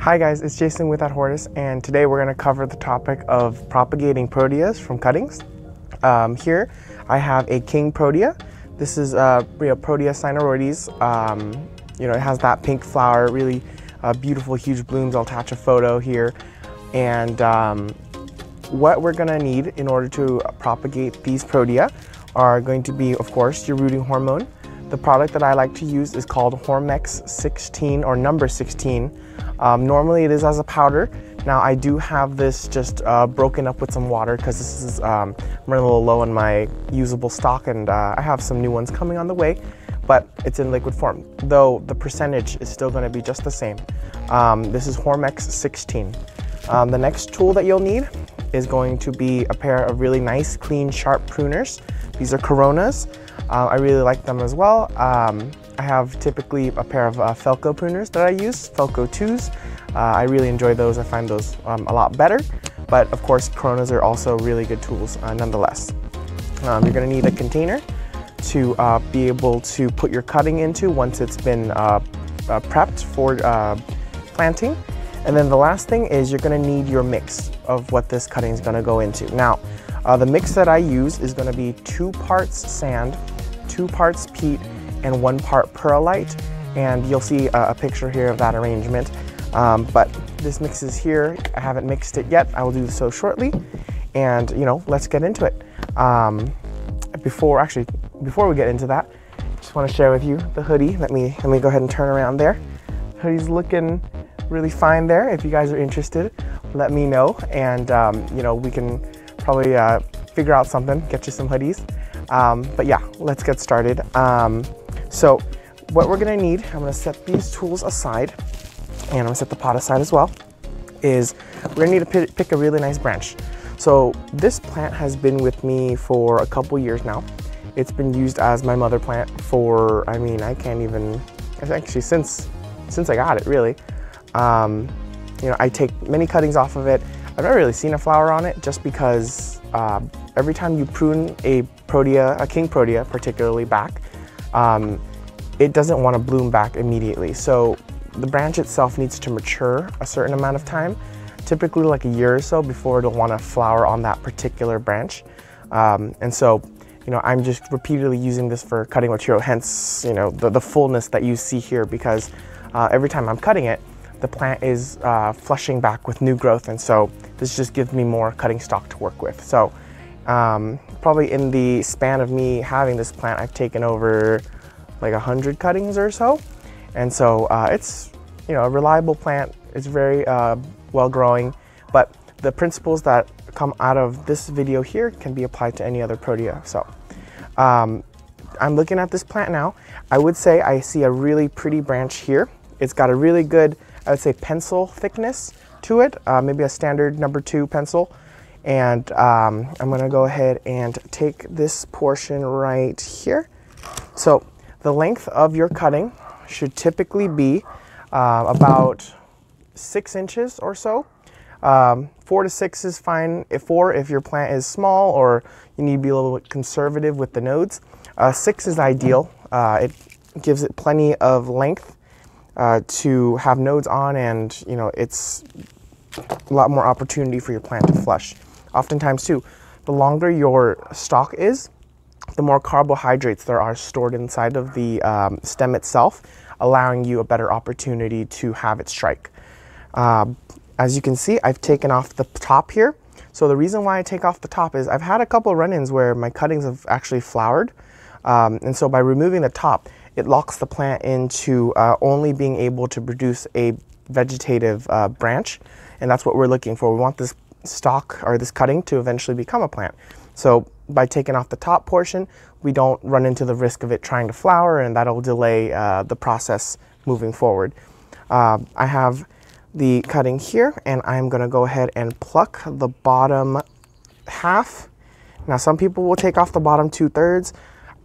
Hi guys, it's Jason with Adhortus, and today we're going to cover the topic of propagating proteas from cuttings. Um, here I have a king protea. This is uh, Protea cynaroides. Um, you know, it has that pink flower, really uh, beautiful, huge blooms. I'll attach a photo here. And um, what we're going to need in order to propagate these protea are going to be, of course, your rooting hormone. The product that I like to use is called Hormex 16 or number 16. Um, normally it is as a powder. Now I do have this just uh, broken up with some water because this is um, running a little low on my usable stock and uh, I have some new ones coming on the way, but it's in liquid form, though the percentage is still going to be just the same. Um, this is Hormex 16. Um, the next tool that you'll need is going to be a pair of really nice, clean, sharp pruners. These are Coronas. Uh, I really like them as well. Um, I have typically a pair of uh, Felco pruners that I use, Felco 2s. Uh, I really enjoy those. I find those um, a lot better. But of course, Coronas are also really good tools uh, nonetheless. Um, you're gonna need a container to uh, be able to put your cutting into once it's been uh, prepped for planting. And then the last thing is you're gonna need your mix of what this cutting is gonna go into. Now, the mix that I use is gonna be two parts sand, two parts peat, and one part perlite. And you'll see a, a picture here of that arrangement. Um, but this mix is here. I haven't mixed it yet. I will do so shortly. And you know, let's get into it. Um, before, actually, before we get into that, just want to share with you the hoodie. Let me, let me go ahead and turn around there. hoodie's looking really fine there. If you guys are interested, let me know. And um, you know, we can probably uh, figure out something, get you some hoodies. Um, but yeah, let's get started. Um, so what we're gonna need, I'm gonna set these tools aside and I'm gonna set the pot aside as well, is we're gonna need to pick a really nice branch. So this plant has been with me for a couple years now. It's been used as my mother plant for, I mean, I can't even, actually since, since I got it really. Um, you know, I take many cuttings off of it. I've never really seen a flower on it just because uh, every time you prune a protea, a king protea particularly back, um, it doesn't want to bloom back immediately. So the branch itself needs to mature a certain amount of time, typically like a year or so before it'll want to flower on that particular branch. Um, and so, you know, I'm just repeatedly using this for cutting material, hence, you know, the, the fullness that you see here because uh, every time I'm cutting it, the plant is uh, flushing back with new growth. And so this just gives me more cutting stock to work with. So um, probably in the span of me having this plant, I've taken over like a hundred cuttings or so. And so uh, it's, you know, a reliable plant. It's very uh, well growing, but the principles that come out of this video here can be applied to any other protea. So um, I'm looking at this plant now. I would say I see a really pretty branch here. It's got a really good, I would say pencil thickness to it, uh, maybe a standard number two pencil. And um, I'm gonna go ahead and take this portion right here. So the length of your cutting should typically be uh, about six inches or so. Um, four to six is fine. If four, if your plant is small or you need to be a little bit conservative with the nodes. Uh, six is ideal. Uh, it gives it plenty of length uh, to have nodes on and you know it's a lot more opportunity for your plant to flush. Oftentimes too, the longer your stalk is, the more carbohydrates there are stored inside of the um, stem itself, allowing you a better opportunity to have it strike. Uh, as you can see, I've taken off the top here. So the reason why I take off the top is I've had a couple run-ins where my cuttings have actually flowered. Um, and so by removing the top, it locks the plant into uh, only being able to produce a vegetative uh, branch. And that's what we're looking for. We want this stalk or this cutting to eventually become a plant. So by taking off the top portion, we don't run into the risk of it trying to flower and that'll delay uh, the process moving forward. Uh, I have the cutting here and I'm gonna go ahead and pluck the bottom half. Now some people will take off the bottom two thirds.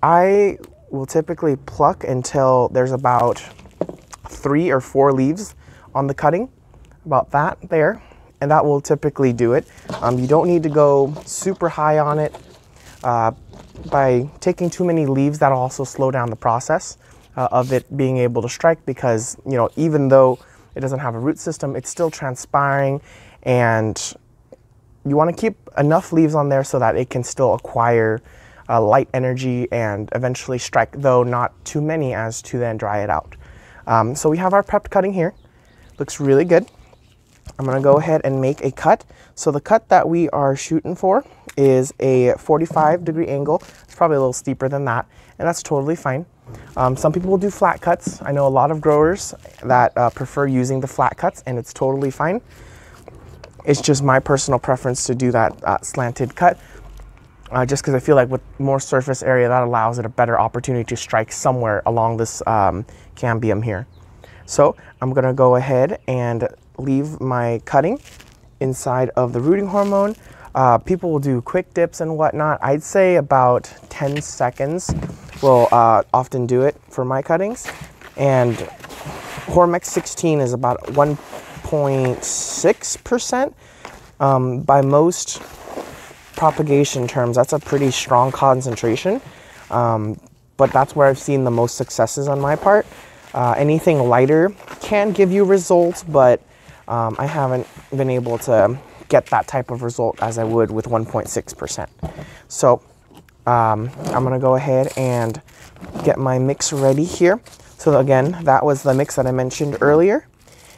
I will typically pluck until there's about three or four leaves on the cutting, about that there, and that will typically do it. Um, you don't need to go super high on it uh, by taking too many leaves, that'll also slow down the process. uh, of it being able to strike because, you know, even though it doesn't have a root system, it's still transpiring and you want to keep enough leaves on there so that it can still acquire uh, light energy and eventually strike, though not too many as to then dry it out. Um, so we have our prepped cutting here. Looks really good. I'm gonna go ahead and make a cut. So the cut that we are shooting for is a 45 degree angle. It's probably a little steeper than that, and that's totally fine. Um, some people will do flat cuts. I know a lot of growers that uh, prefer using the flat cuts, and it's totally fine. It's just my personal preference to do that uh, slanted cut, uh, just because I feel like with more surface area, that allows it a better opportunity to strike somewhere along this um, cambium here. So I'm gonna go ahead and leave my cutting inside of the rooting hormone. Uh, people will do quick dips and whatnot. I'd say about 10 seconds will uh, often do it for my cuttings. And Hormex 16 is about 1.6%. Um, by most propagation terms, that's a pretty strong concentration. Um, but that's where I've seen the most successes on my part. Uh, anything lighter can give you results, but um, I haven't been able to get that type of result as I would with 1.6%. So um, I'm gonna go ahead and get my mix ready here. So again, that was the mix that I mentioned earlier.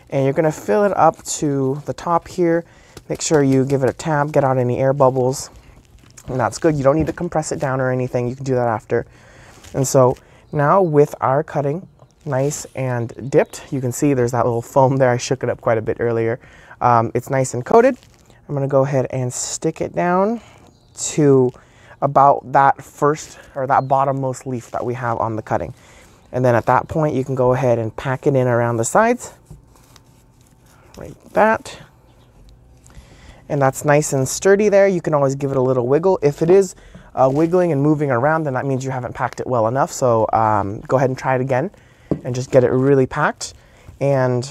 And you're gonna fill it up to the top here. Make sure you give it a tap, get out any air bubbles. And that's good. You don't need to compress it down or anything. You can do that after. And so now with our cutting, nice and dipped. You can see there's that little foam there. I shook it up quite a bit earlier. Um, it's nice and coated. I'm gonna go ahead and stick it down to about that first or that bottommost leaf that we have on the cutting. And then at that point, you can go ahead and pack it in around the sides, like that. And that's nice and sturdy there. You can always give it a little wiggle. If it is uh, wiggling and moving around, then that means you haven't packed it well enough. So um, go ahead and try it again and just get it really packed. And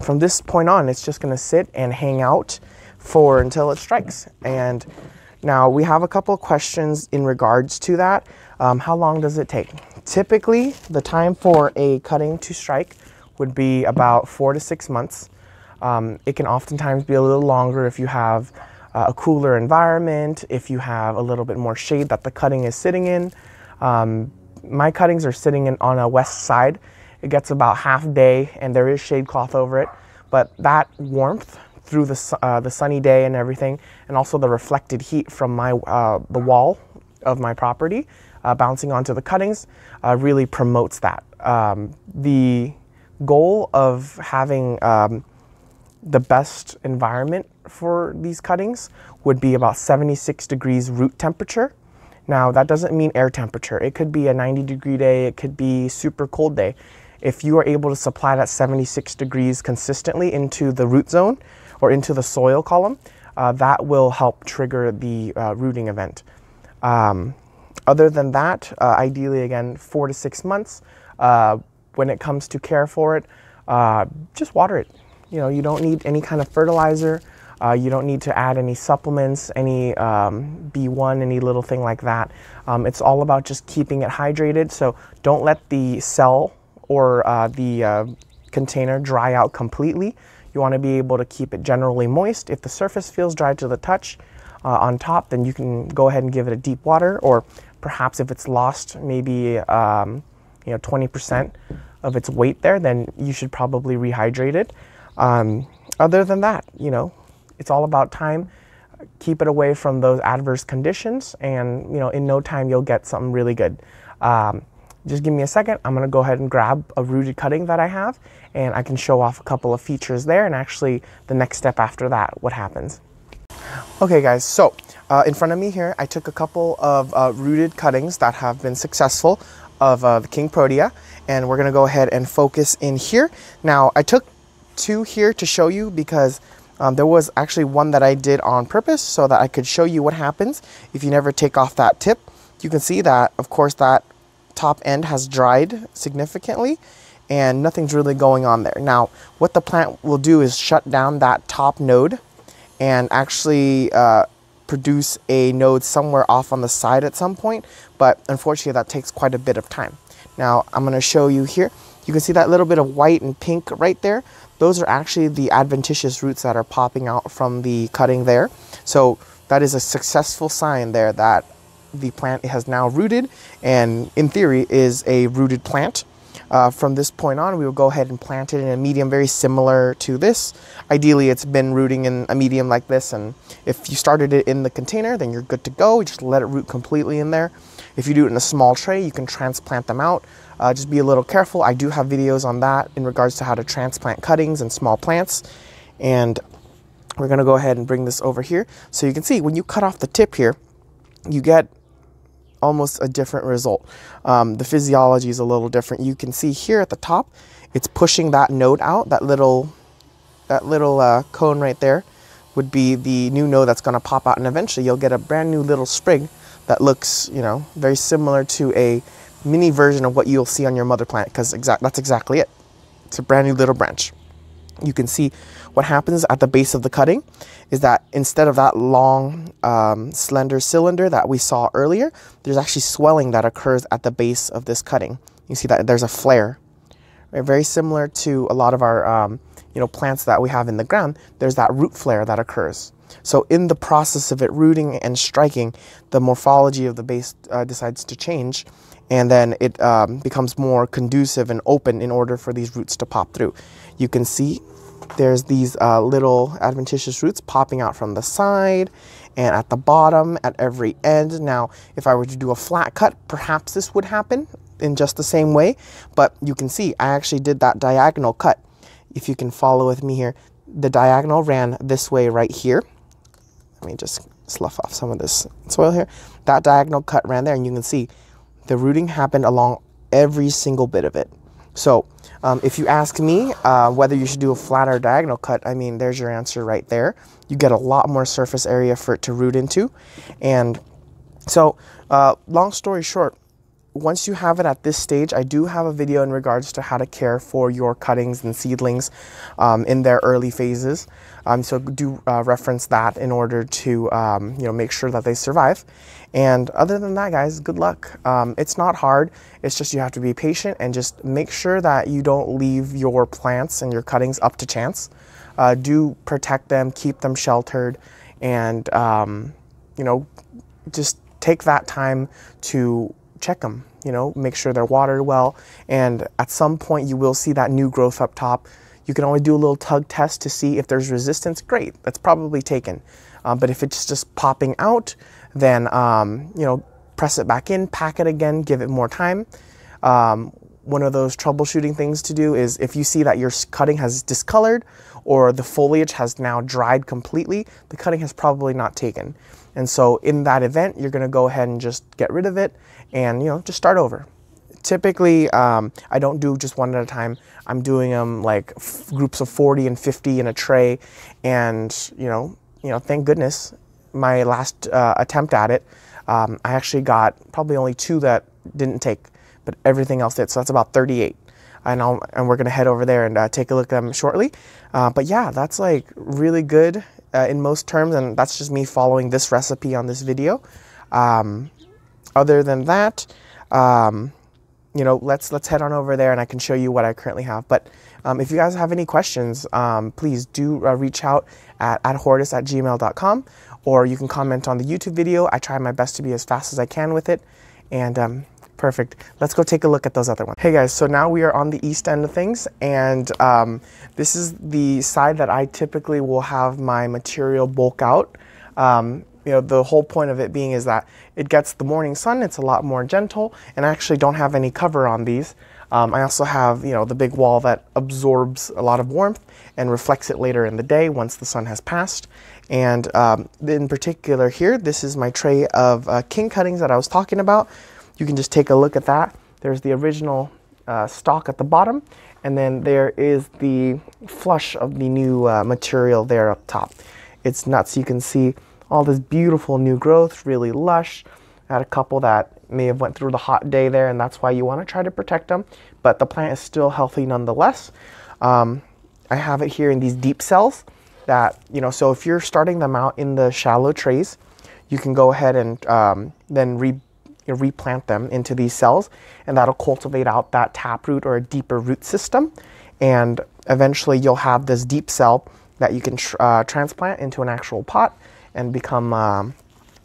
from this point on, it's just gonna sit and hang out for until it strikes. And now we have a couple of questions in regards to that. Um, how long does it take? Typically, the time for a cutting to strike would be about four to six months. Um, it can oftentimes be a little longer if you have uh, a cooler environment, if you have a little bit more shade that the cutting is sitting in. Um, my cuttings are sitting in, on a west side. It gets about half day and there is shade cloth over it, but that warmth through the, uh, the sunny day and everything, and also the reflected heat from my, uh, the wall of my property uh, bouncing onto the cuttings uh, really promotes that. Um, the goal of having um, the best environment for these cuttings would be about 76 degrees root temperature now, that doesn't mean air temperature. It could be a 90 degree day, it could be super cold day. If you are able to supply that 76 degrees consistently into the root zone or into the soil column, uh, that will help trigger the uh, rooting event. Um, other than that, uh, ideally, again, four to six months. Uh, when it comes to care for it, uh, just water it. You know, you don't need any kind of fertilizer. Uh, you don't need to add any supplements, any um, B1, any little thing like that. Um, it's all about just keeping it hydrated. So don't let the cell or uh, the uh, container dry out completely. You want to be able to keep it generally moist. If the surface feels dry to the touch uh, on top, then you can go ahead and give it a deep water, or perhaps if it's lost maybe um, you know 20% of its weight there, then you should probably rehydrate it. Um, other than that, you know, it's all about time. Keep it away from those adverse conditions, and you know, in no time you'll get something really good. Um, just give me a second. I'm gonna go ahead and grab a rooted cutting that I have, and I can show off a couple of features there, and actually the next step after that, what happens. Okay, guys. So uh, in front of me here, I took a couple of uh, rooted cuttings that have been successful of uh, the King Protea, and we're gonna go ahead and focus in here. Now, I took two here to show you because um, there was actually one that I did on purpose so that I could show you what happens if you never take off that tip. You can see that, of course, that top end has dried significantly and nothing's really going on there. Now, what the plant will do is shut down that top node and actually uh, produce a node somewhere off on the side at some point, but unfortunately that takes quite a bit of time. Now I'm going to show you here. You can see that little bit of white and pink right there. Those are actually the adventitious roots that are popping out from the cutting there. So that is a successful sign there that the plant has now rooted and in theory is a rooted plant. Uh, from this point on, we will go ahead and plant it in a medium very similar to this. Ideally, it's been rooting in a medium like this, and if you started it in the container, then you're good to go. You just let it root completely in there. If you do it in a small tray, you can transplant them out. Uh, just be a little careful. I do have videos on that in regards to how to transplant cuttings and small plants. And we're gonna go ahead and bring this over here. So you can see when you cut off the tip here, you get almost a different result. Um, the physiology is a little different. You can see here at the top, it's pushing that node out, that little, that little uh, cone right there would be the new node that's gonna pop out and eventually you'll get a brand new little sprig that looks, you know, very similar to a mini version of what you'll see on your mother plant because that's exactly it. It's a brand new little branch. You can see what happens at the base of the cutting is that instead of that long, um, slender cylinder that we saw earlier, there's actually swelling that occurs at the base of this cutting. You see that there's a flare. Right? Very similar to a lot of our um, you know, plants that we have in the ground, there's that root flare that occurs. So in the process of it rooting and striking, the morphology of the base uh, decides to change and then it um, becomes more conducive and open in order for these roots to pop through. You can see there's these uh, little adventitious roots popping out from the side and at the bottom at every end. Now, if I were to do a flat cut, perhaps this would happen in just the same way, but you can see I actually did that diagonal cut. If you can follow with me here, the diagonal ran this way right here. Let me just slough off some of this soil here. That diagonal cut ran there and you can see the rooting happened along every single bit of it. So um, if you ask me uh, whether you should do a flat or diagonal cut, I mean, there's your answer right there. You get a lot more surface area for it to root into. And so uh, long story short, once you have it at this stage, I do have a video in regards to how to care for your cuttings and seedlings um, in their early phases. Um, so do uh, reference that in order to um, you know make sure that they survive. And other than that, guys, good luck. Um, it's not hard. It's just you have to be patient and just make sure that you don't leave your plants and your cuttings up to chance. Uh, do protect them, keep them sheltered, and um, you know just take that time to check them, you know, make sure they're watered well. And at some point you will see that new growth up top. You can always do a little tug test to see if there's resistance. Great, that's probably taken. Um, but if it's just popping out, then, um, you know, press it back in, pack it again, give it more time. Um, one of those troubleshooting things to do is if you see that your cutting has discolored or the foliage has now dried completely, the cutting has probably not taken. And so in that event, you're gonna go ahead and just get rid of it and you know just start over. Typically, um, I don't do just one at a time. I'm doing them like groups of 40 and 50 in a tray, and you know, you know, thank goodness, my last uh, attempt at it, um, I actually got probably only two that didn't take, but everything else did. So that's about 38 and, I'll, and we're gonna head over there and uh, take a look at them shortly. Uh, but yeah, that's like really good uh, in most terms, and that's just me following this recipe on this video. Um, other than that, um, you know, let's let's head on over there and I can show you what I currently have. But um, if you guys have any questions, um, please do uh, reach out at, at at gmail.com or you can comment on the YouTube video. I try my best to be as fast as I can with it. And um, perfect. Let's go take a look at those other ones. Hey guys, so now we are on the east end of things and um, this is the side that I typically will have my material bulk out. Um, you know, the whole point of it being is that it gets the morning sun, it's a lot more gentle, and I actually don't have any cover on these. Um, I also have, you know, the big wall that absorbs a lot of warmth and reflects it later in the day once the sun has passed. And um, in particular here, this is my tray of uh, king cuttings that I was talking about. You can just take a look at that. There's the original uh, stalk at the bottom, and then there is the flush of the new uh, material there up top. It's nuts. You can see all this beautiful new growth, really lush. I had a couple that may have went through the hot day there, and that's why you want to try to protect them. But the plant is still healthy nonetheless. Um, I have it here in these deep cells that, you know, so if you're starting them out in the shallow trays, you can go ahead and um, then re you replant them into these cells, and that'll cultivate out that taproot or a deeper root system. And eventually, you'll have this deep cell that you can tr uh, transplant into an actual pot and become um,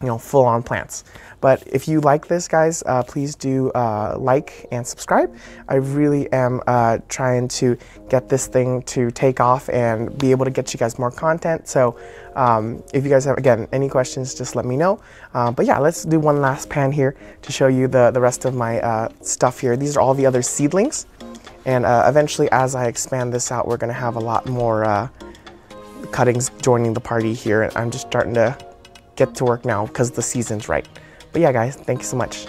you know, full on plants. But if you like this, guys, uh, please do uh, like and subscribe. I really am uh, trying to get this thing to take off and be able to get you guys more content. So um, if you guys have, again, any questions, just let me know. Uh, but yeah, let's do one last pan here to show you the, the rest of my uh, stuff here. These are all the other seedlings. And uh, eventually, as I expand this out, we're gonna have a lot more cuttings joining the party here. I'm just starting to get to work now because the season's right. But yeah, guys, thank you so much.